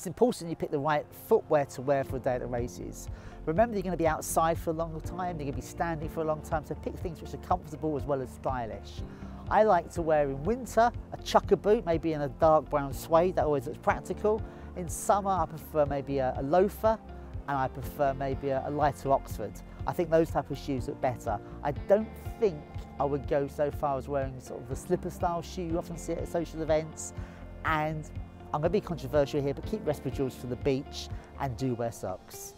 It's important you pick the right footwear to wear for a day at the races. Remember you're going to be outside for a long time, you're going to be standing for a long time, so pick things which are comfortable as well as stylish. I like to wear in winter a chukka boot, maybe in a dark brown suede, that always looks practical. In summer I prefer maybe a, a loafer and I prefer maybe a, a lighter Oxford. I think those type of shoes look better. I don't think I would go so far as wearing sort of the slipper style shoe you often see at social events and I'm going to be controversial here but keep espadrilles for the beach and do wear socks.